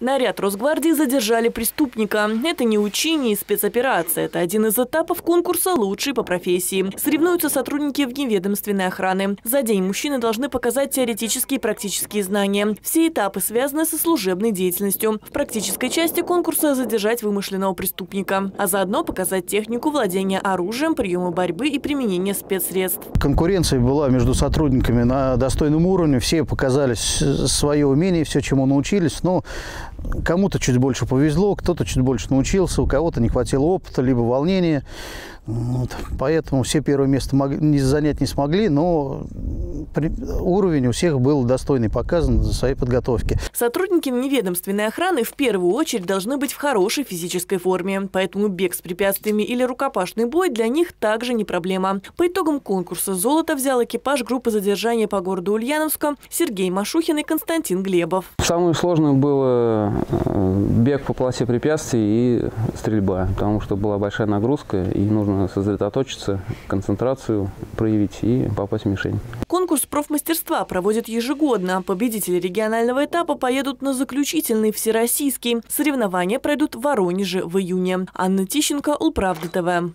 Наряд Росгвардии задержали преступника. Это не учение и спецоперация. Это один из этапов конкурса «Лучший по профессии». Соревнуются сотрудники вневедомственной охраны. За день мужчины должны показать теоретические и практические знания. Все этапы связаны со служебной деятельностью. В практической части конкурса задержать вымышленного преступника, а заодно показать технику владения оружием, приемы борьбы и применения спецсредств. Конкуренция была между сотрудниками на достойном уровне. Все показали свое умение, все, чему научились. Но Кому-то чуть больше повезло, кто-то чуть больше научился, у кого-то не хватило опыта, либо волнения. Вот. Поэтому все первое место не занять не смогли, но уровень у всех был достойный показан за своей подготовки. Сотрудники неведомственной охраны в первую очередь должны быть в хорошей физической форме, поэтому бег с препятствиями или рукопашный бой для них также не проблема. По итогам конкурса золото взял экипаж группы задержания по городу Ульяновска Сергей Машухин и Константин Глебов. Самое сложное было э, бег по полосе препятствий и стрельба, потому что была большая нагрузка и нужно сосредоточиться, концентрацию проявить и попасть в мишень. Конкурс профмастерства проводят ежегодно. Победители регионального этапа поедут на заключительный всероссийский. Соревнования пройдут в Воронеже в июне. Анна Тищенко, Улправда ТВ.